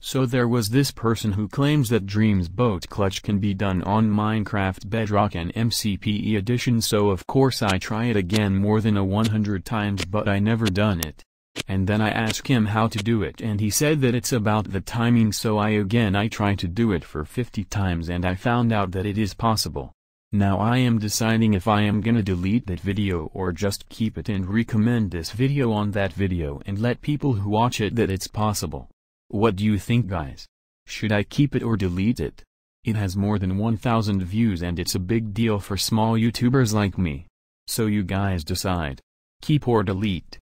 So there was this person who claims that Dreams Boat Clutch can be done on Minecraft Bedrock and MCPE edition so of course I try it again more than a 100 times but I never done it. And then I ask him how to do it and he said that it's about the timing so I again I try to do it for 50 times and I found out that it is possible. Now I am deciding if I am gonna delete that video or just keep it and recommend this video on that video and let people who watch it that it's possible. What do you think guys? Should I keep it or delete it? It has more than 1000 views and it's a big deal for small YouTubers like me. So you guys decide. Keep or delete.